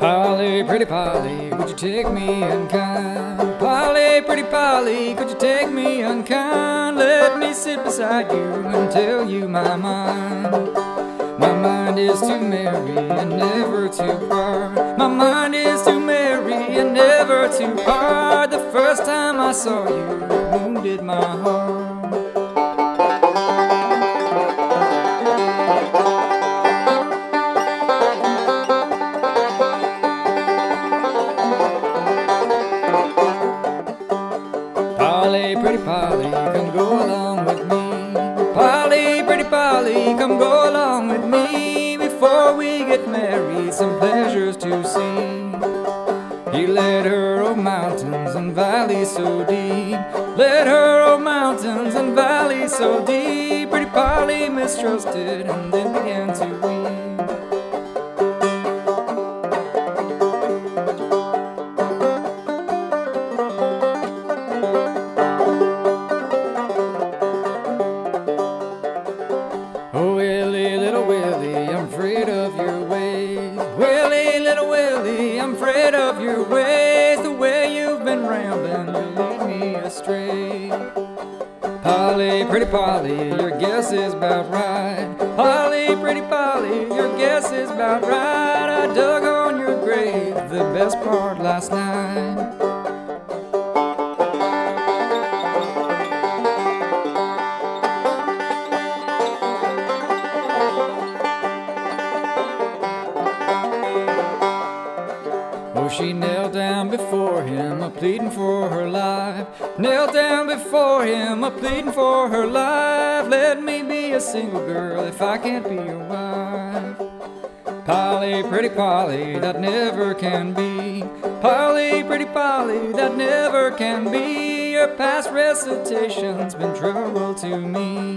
Polly, pretty Polly, would you take me unkind? Polly, pretty Polly, could you take me unkind? Let me sit beside you and tell you my mind. My mind is to marry and never to part. My mind is part. The first time I saw you, it wounded my heart. Polly, pretty Polly, come go along with me. Polly, pretty Polly, come go along with me. Before we get married, some pleasures to see. He led her mountains and valleys so deep. Led her o'er mountains and valleys so deep. Pretty Polly mistrusted and then began to weep. Oh, afraid of your ways. Willie, little Willie, I'm afraid of your ways. Been you lead me astray. Polly, pretty Polly, your guess is about right. Polly, pretty Polly, your guess is about right. I dug on your grave the best part last night. Oh, she knelt down before him, a pleading for her life. Knelt down before him, a pleading for her life. Let me be a single girl if I can't be your wife. Polly, pretty Polly, that never can be. Polly, pretty Polly, that never can be. Your past recitation's been trouble to me.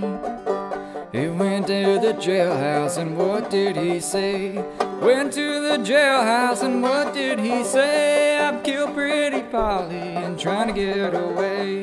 He went to the jailhouse and what did he say? Went to the jailhouse and what did he say? I've killed pretty Polly and trying to get away.